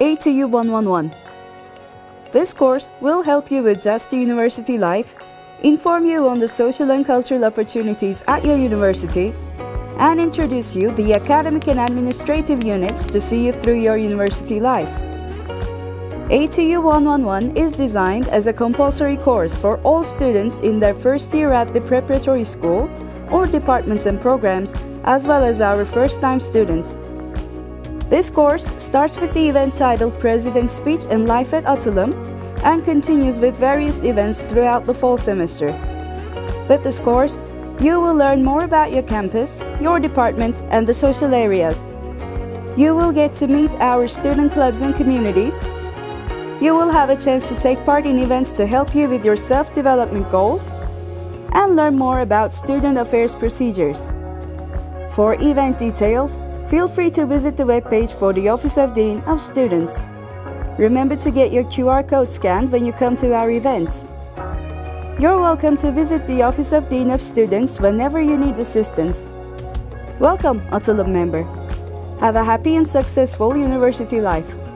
ATU 111. This course will help you adjust to university life, inform you on the social and cultural opportunities at your university, and introduce you the academic and administrative units to see you through your university life. ATU 111 is designed as a compulsory course for all students in their first year at the preparatory school or departments and programs, as well as our first-time students. This course starts with the event titled President's Speech and Life at Atılım and continues with various events throughout the fall semester. With this course, you will learn more about your campus, your department, and the social areas. You will get to meet our student clubs and communities. You will have a chance to take part in events to help you with your self-development goals and learn more about student affairs procedures. For event details, feel free to visit the webpage for the Office of Dean of Students. Remember to get your QR code scanned when you come to our events. You're welcome to visit the Office of Dean of Students whenever you need assistance. Welcome, Atılım member. Have a happy and successful university life.